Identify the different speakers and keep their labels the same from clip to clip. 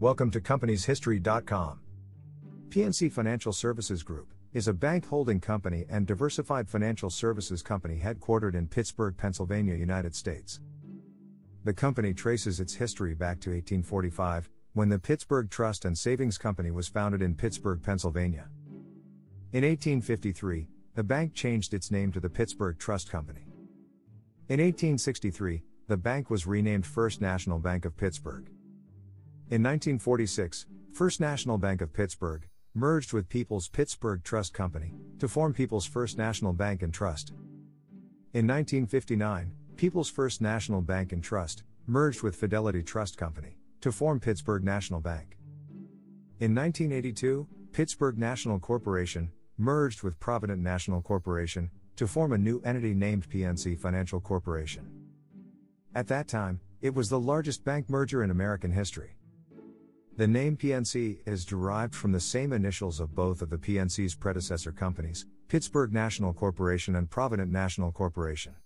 Speaker 1: Welcome to companieshistory.com. PNC Financial Services Group is a bank holding company and diversified financial services company headquartered in Pittsburgh, Pennsylvania, United States. The company traces its history back to 1845, when the Pittsburgh Trust and Savings Company was founded in Pittsburgh, Pennsylvania. In 1853, the bank changed its name to the Pittsburgh Trust Company. In 1863, the bank was renamed First National Bank of Pittsburgh. In 1946, First National Bank of Pittsburgh merged with People's Pittsburgh Trust Company to form People's First National Bank and Trust. In 1959, People's First National Bank and Trust merged with Fidelity Trust Company to form Pittsburgh National Bank. In 1982, Pittsburgh National Corporation merged with Provident National Corporation to form a new entity named PNC Financial Corporation. At that time, it was the largest bank merger in American history. The name PNC is derived from the same initials of both of the PNC's predecessor companies, Pittsburgh National Corporation and Provident National Corporation.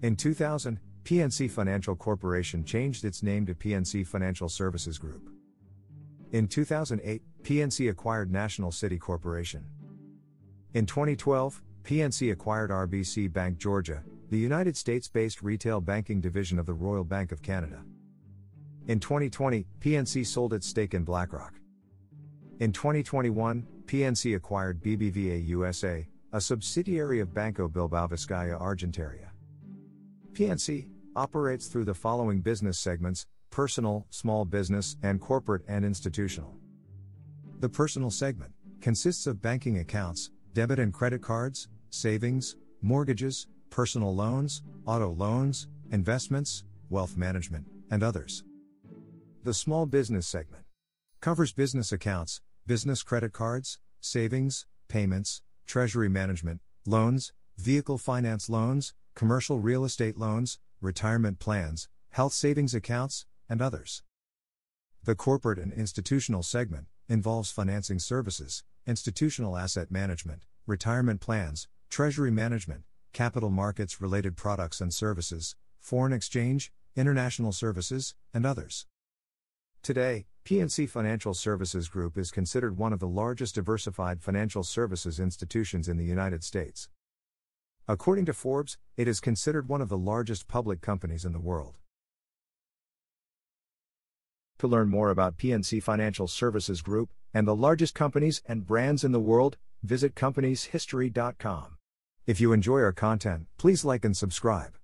Speaker 1: In 2000, PNC Financial Corporation changed its name to PNC Financial Services Group. In 2008, PNC acquired National City Corporation. In 2012, PNC acquired RBC Bank Georgia, the United States based retail banking division of the Royal Bank of Canada. In 2020, PNC sold its stake in BlackRock. In 2021, PNC acquired BBVA USA, a subsidiary of Banco Bilbao Vizcaya Argentaria. PNC operates through the following business segments personal, small business, and corporate and institutional. The personal segment consists of banking accounts, debit and credit cards, savings, mortgages, personal loans, auto loans, investments, wealth management, and others. The small business segment covers business accounts, business credit cards, savings, payments, treasury management, loans, vehicle finance loans, commercial real estate loans, retirement plans, health savings accounts, and others. The corporate and institutional segment involves financing services, institutional asset management, retirement plans, treasury management, capital markets related products and services, foreign exchange, international services, and others. Today, PNC Financial Services Group is considered one of the largest diversified financial services institutions in the United States. According to Forbes, it is considered one of the largest public companies in the world. To learn more about PNC Financial Services Group and the largest companies and brands in the world, visit companieshistory.com. If you enjoy our content, please like and subscribe.